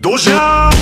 Doja!